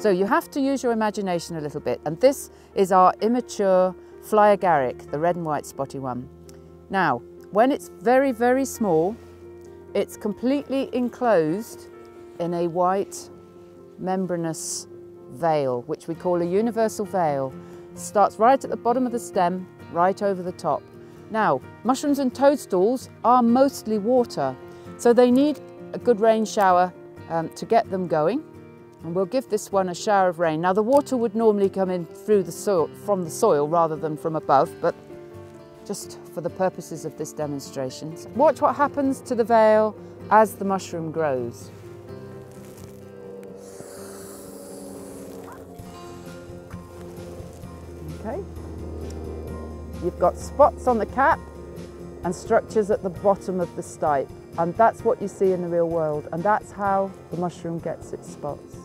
So you have to use your imagination a little bit. And this is our immature fly agaric, the red and white spotty one. Now, when it's very, very small, it's completely enclosed in a white membranous veil, which we call a universal veil. Starts right at the bottom of the stem, right over the top. Now, mushrooms and toadstools are mostly water, so they need a good rain shower um, to get them going. And we'll give this one a shower of rain. Now the water would normally come in through the soil, from the soil rather than from above, but just for the purposes of this demonstration. Watch what happens to the veil as the mushroom grows. Okay. You've got spots on the cap and structures at the bottom of the stipe. And that's what you see in the real world. And that's how the mushroom gets its spots.